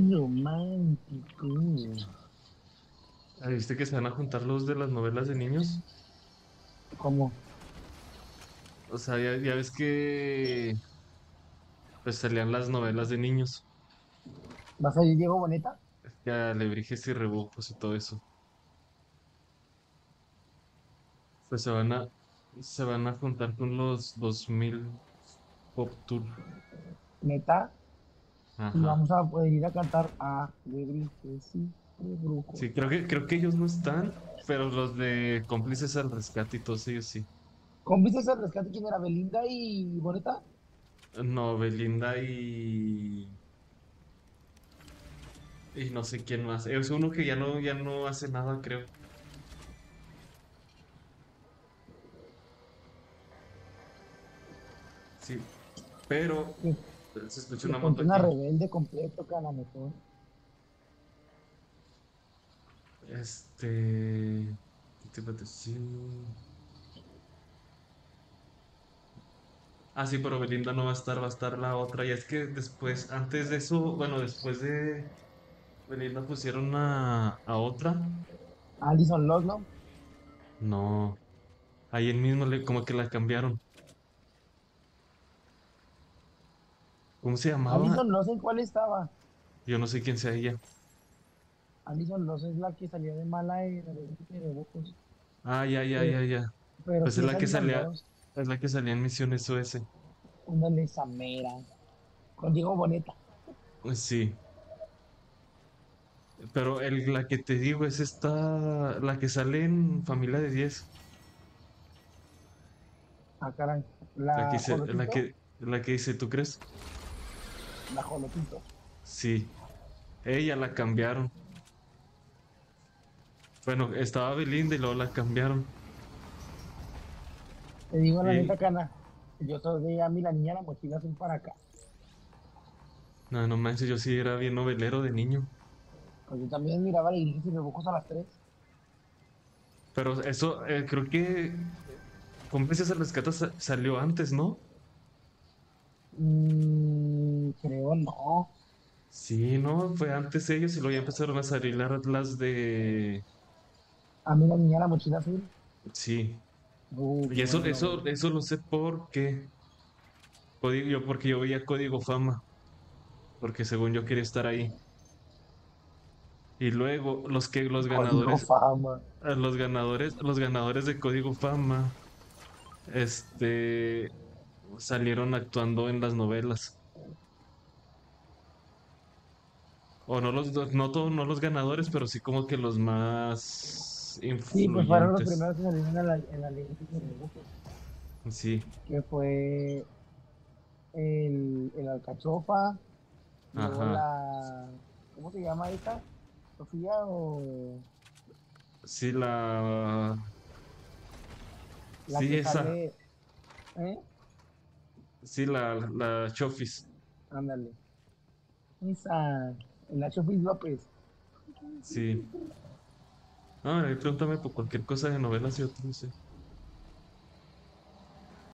Romántico. Ah, ¿Viste que se van a juntar los de las novelas de niños? ¿Cómo? O sea, ya, ya ves que pues salían las novelas de niños. ¿Vas a ir Diego Boneta? Ya Alebrijes y Rebujos y todo eso. Pues se van a se van a juntar con los 2000 Pop Tour. Neta. Y vamos a poder ir a cantar a Alebrijes y Rebujos. Sí, creo que creo que ellos no están, pero los de Cómplices al Rescate y todos ellos sí. ¿Cómo viste ese rescate? ¿Quién era? ¿Belinda y Boneta? No, Belinda y y no sé quién más. Es uno que ya no ya no hace nada, creo. Sí, pero Se escucha una moto una rebelde completo, cara, mejor. Este. ¿qué te decir? Ah, sí, pero Belinda no va a estar, va a estar la otra. Y es que después, antes de eso, bueno, después de Belinda pusieron a, a otra. Alison Loss, ¿no? No. Ahí mismo le, como que la cambiaron. ¿Cómo se llamaba? Alison Loss, ¿en cuál estaba? Yo no sé quién sea ella. Alison Loss es la que salía de mala y Rebujos. Ah, ya, ya, ya, ya. Pero Pues es la que salía, es la que salía en Misión SOS. Una de Samera. Con Diego Boneta. Pues Sí. Pero el, la que te digo es esta, la que sale en Familia de 10. Ah, caray. La La que dice, la que, la que dice, ¿tú crees? La Jolotito. Sí. Ella la cambiaron. Bueno, estaba Belinda y luego la cambiaron. Te digo la neta, cana. Yo todavía a mí la niña la mochila azul para acá. No, no manches, yo sí era bien novelero de niño. Pues yo también miraba Alebrijes y Rebujos a las 3. Pero eso, eh, creo que Cómplices al Rescate sa- salió antes, ¿no? Mm, creo no. Sí, no, fue antes ellos y luego ya empezaron a salir las de... A mí la niña la mochila azul. Sí. Uh, Y eso, bueno, eso, eso lo sé porque código, yo porque yo veía Código Fama, porque según yo quería estar ahí. Y luego los que los Código ganadores, fama. a los ganadores, los ganadores de Código Fama, este, salieron actuando en las novelas. O no los, no todos, no los ganadores, pero sí como que los más Sí, pues fueron los influyentes. primeros que salieron en la, en la Rebujos. Sí, Que fue el, el Alcachofa. Luego Ajá. la. ¿Cómo se llama esta? ¿Sofía o.? sí la, La sí esa. sale. ¿Eh? Sí, la, la Chofis. Ándale. Esa. La Chofis López. Sí. No, eh, pregúntame por cualquier cosa de novelas y otros, sí.